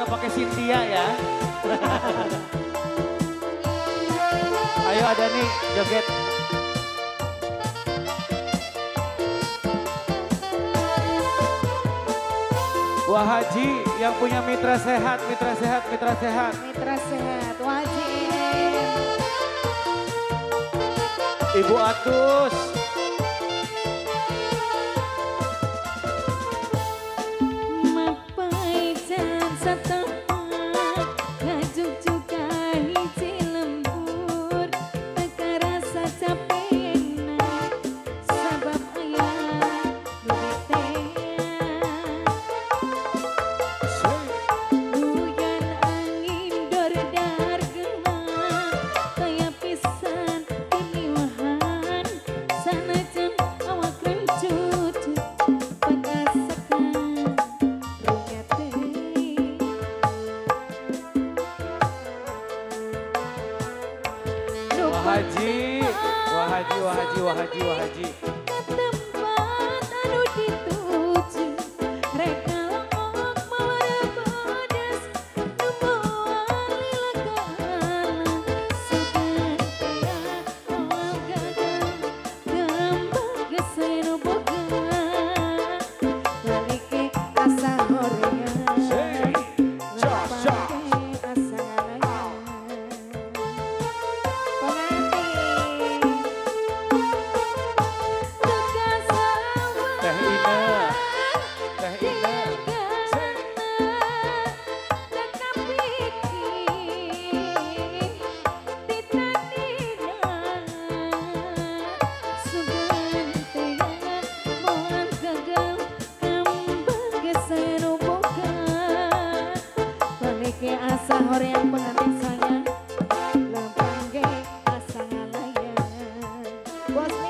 gak pakai Cynthia ya. Ayo ada nih joget. Wah Haji yang punya mitra sehat, mitra sehat, mitra sehat. Mitra sehat, wajib. Ibu Atus. Haji. Wah Haji, Wah Haji, Wah Haji, Wah Haji.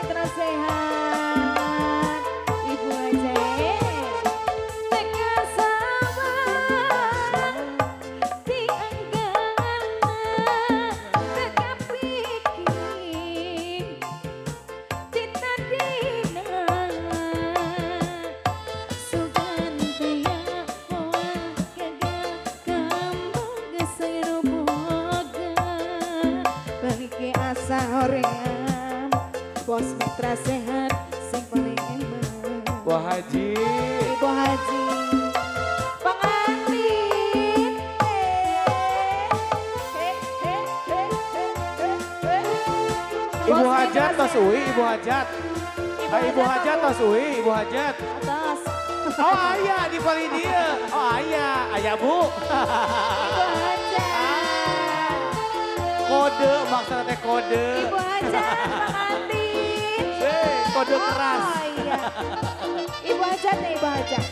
Bos Mitra Wah Haji. Ibu Haji Pengantin Ibu Hajat tos Uwi, Ibu Hajat. Ah, Ibu Hajat tos Uwi, Ibu Hajat. Atas Oh ayah di dia. Oh ayah, ayah bu. Ibu Haja Kode maksudnya kode. Ibu Haja pengantin Hei, kode keras. Oh iya Ibu Haja nih Ibu ojek.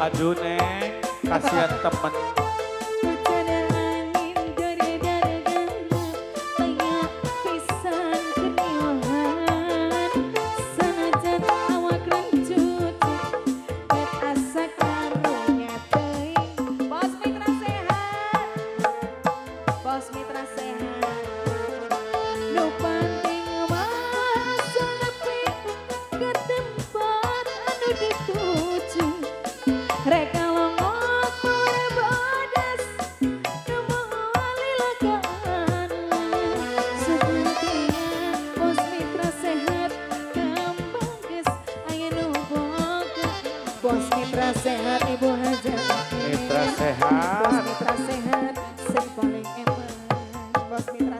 Aduh neng, kasihan temen. Mitra sehat Ibu Haja Mitra Bos sehat. Mitra sehat Sing paling emang Bos Mitra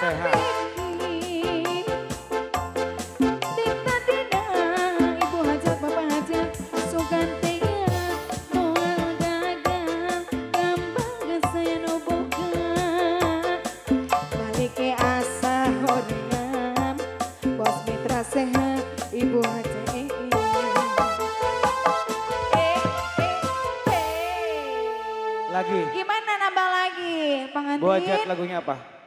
hajat. Lagi. Gimana nambah lagi, pengantin? Bu Hajat lagunya apa?